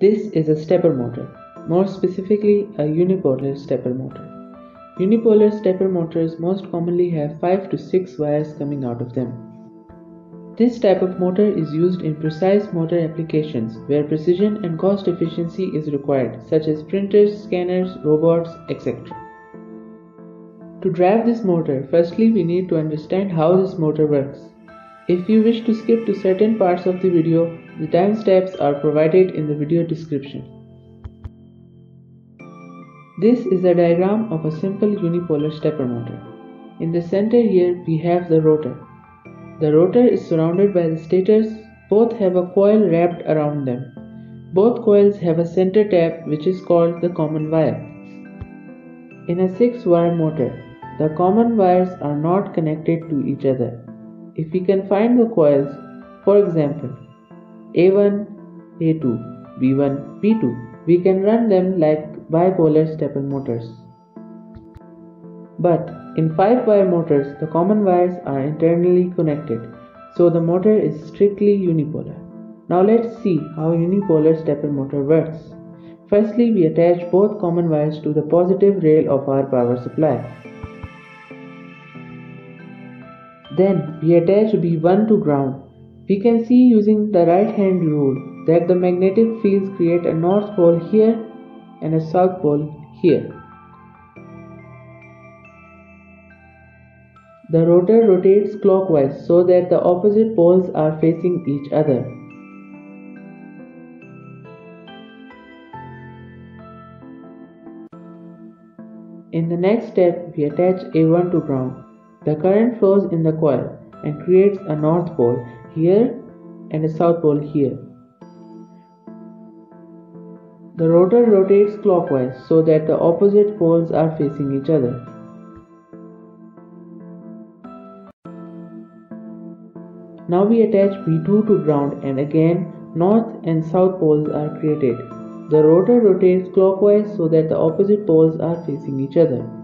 This is a stepper motor, more specifically a unipolar stepper motor. Unipolar stepper motors most commonly have 5 to 6 wires coming out of them. This type of motor is used in precise motor applications where precision and cost efficiency is required such as printers, scanners, robots, etc. To drive this motor, firstly we need to understand how this motor works. If you wish to skip to certain parts of the video, the timestamps are provided in the video description. This is a diagram of a simple unipolar stepper motor. In the center here we have the rotor. The rotor is surrounded by the stators, both have a coil wrapped around them. Both coils have a center tap which is called the common wire. In a 6 wire motor, the common wires are not connected to each other. If we can find the coils, for example, A1, A2, B1, B2, we can run them like bipolar stepper motors. But in 5 wire motors, the common wires are internally connected, so the motor is strictly unipolar. Now let's see how unipolar stepper motor works. Firstly, we attach both common wires to the positive rail of our power supply. Then we attach B1 to ground. We can see using the right hand rule that the magnetic fields create a north pole here and a south pole here. The rotor rotates clockwise so that the opposite poles are facing each other. In the next step, we attach A1 to ground. The current flows in the coil and creates a north pole here and a south pole here. The rotor rotates clockwise so that the opposite poles are facing each other. Now we attach B2 to ground and again north and south poles are created. The rotor rotates clockwise so that the opposite poles are facing each other.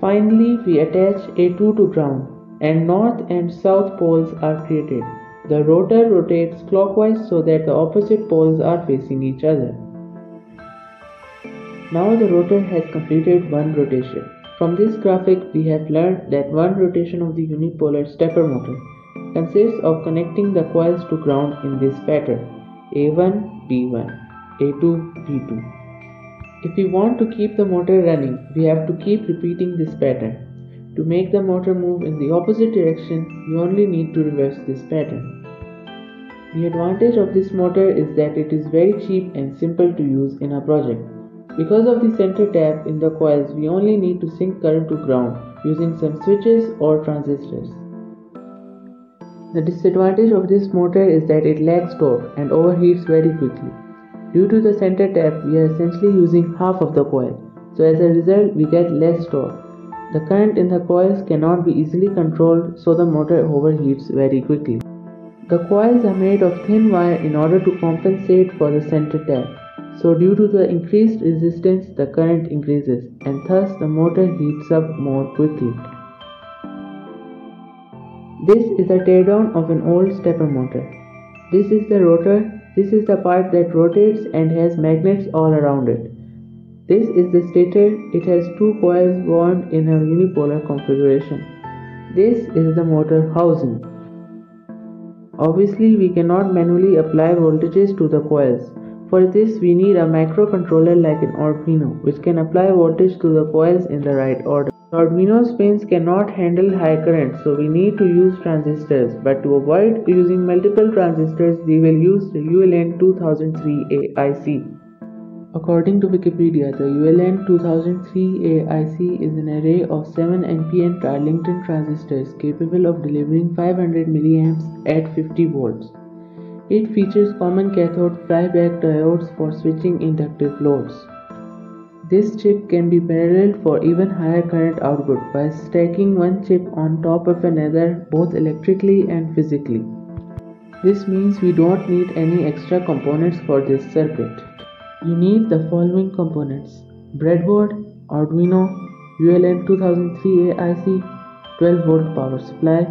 Finally, we attach A2 to ground and north and south poles are created. The rotor rotates clockwise so that the opposite poles are facing each other. Now the rotor has completed one rotation. From this graphic, we have learned that one rotation of the unipolar stepper motor consists of connecting the coils to ground in this pattern A1, B1, A2, B2. If we want to keep the motor running, we have to keep repeating this pattern. To make the motor move in the opposite direction, we only need to reverse this pattern. The advantage of this motor is that it is very cheap and simple to use in a project. Because of the center tap in the coils, we only need to sink current to ground using some switches or transistors. The disadvantage of this motor is that it lacks torque and overheats very quickly. Due to the center tap, we are essentially using half of the coil, so as a result we get less torque. The current in the coils cannot be easily controlled so the motor overheats very quickly. The coils are made of thin wire in order to compensate for the center tap. So due to the increased resistance the current increases and thus the motor heats up more quickly. This is a teardown of an old stepper motor. This is the rotor this is the part that rotates and has magnets all around it. This is the stator, it has two coils wound in a unipolar configuration. This is the motor housing. Obviously we cannot manually apply voltages to the coils. For this we need a microcontroller like an Arduino which can apply voltage to the coils in the right order. Arduino's pins cannot handle high current so we need to use transistors but to avoid using multiple transistors we will use the ULN 2003A IC. According to Wikipedia, the ULN 2003A IC is an array of 7 NPN Darlington transistors capable of delivering 500 mA at 50 volts. It features common cathode flyback diodes for switching inductive loads. This chip can be paralleled for even higher current output by stacking one chip on top of another both electrically and physically. This means we don't need any extra components for this circuit. You need the following components breadboard, Arduino, ULN 2003A IC, 12 volt power supply,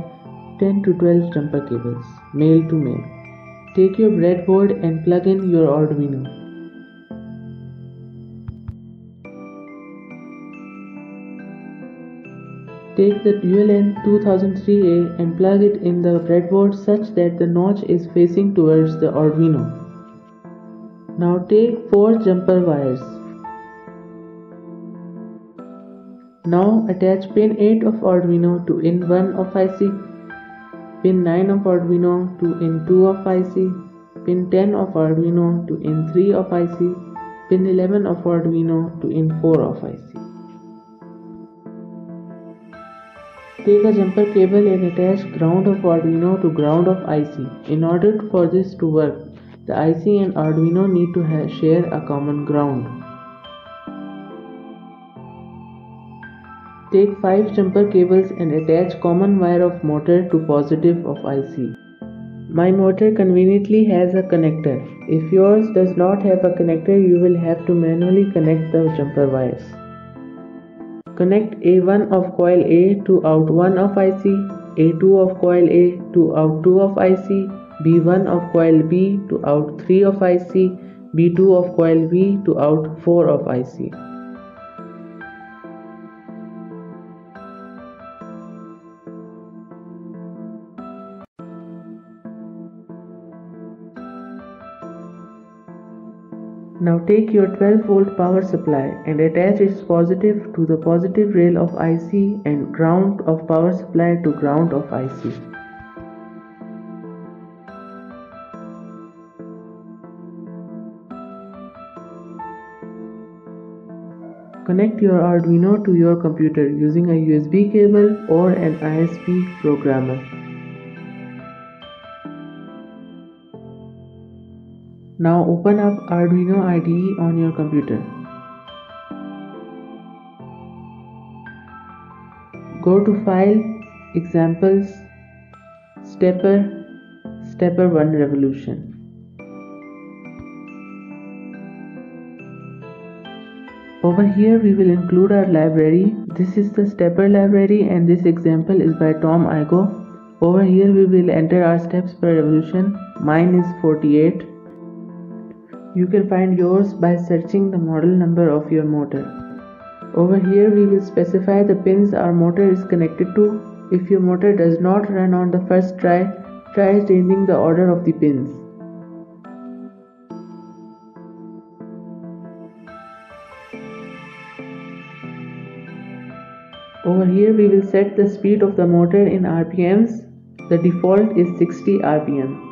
10 to 12 jumper cables, male to male. Take your breadboard and plug in your Arduino. Take the ULN 2003A and plug it in the breadboard such that the notch is facing towards the Arduino. Now take 4 jumper wires. Now attach pin 8 of Arduino to in 1 of IC, pin 9 of Arduino to in 2 of IC, pin 10 of Arduino to in 3 of IC, pin 11 of Arduino to in 4 of IC. Take a jumper cable and attach ground of Arduino to ground of IC. In order for this to work, the IC and Arduino need to share a common ground. Take 5 jumper cables and attach common wire of motor to positive of IC. My motor conveniently has a connector. If yours does not have a connector, you will have to manually connect the jumper wires. Connect A1 of coil A to out 1 of IC, A2 of coil A to out 2 of IC, B1 of coil B to out 3 of IC, B2 of coil B to out 4 of IC. Now take your 12 volt power supply and attach its positive to the positive rail of IC and ground of power supply to ground of IC. Connect your Arduino to your computer using a USB cable or an ISP programmer. Now open up Arduino IDE on your computer. Go to File, Examples, Stepper, Stepper 1 Revolution. Over here we will include our library. This is the stepper library and this example is by Tom Igoe. Over here we will enter our steps per revolution. Mine is 48. You can find yours by searching the model number of your motor. Over here we will specify the pins our motor is connected to. If your motor does not run on the first try, try changing the order of the pins. Over here we will set the speed of the motor in RPMs. The default is 60 RPM.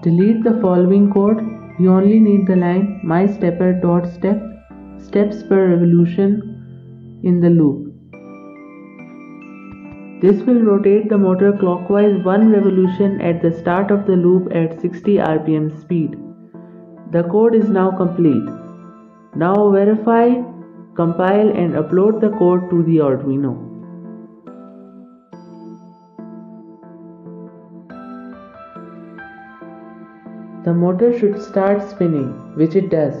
Delete the following code. You only need the line mystepper.step steps per revolution in the loop. This will rotate the motor clockwise one revolution at the start of the loop at 60 rpm speed. The code is now complete. Now verify, compile and upload the code to the Arduino. The motor should start spinning, which it does.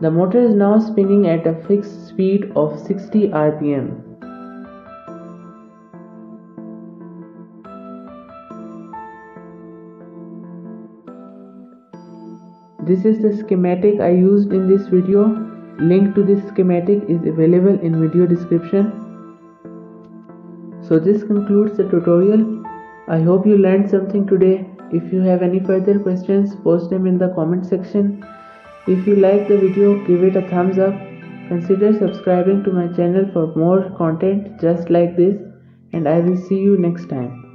The motor is now spinning at a fixed speed of 60 rpm. This is the schematic I used in this video. Link to this schematic is available in video description. So this concludes the tutorial. I hope you learned something today if you have any further questions, post them in the comment section. If you like the video, give it a thumbs up. Consider subscribing to my channel for more content just like this and I will see you next time.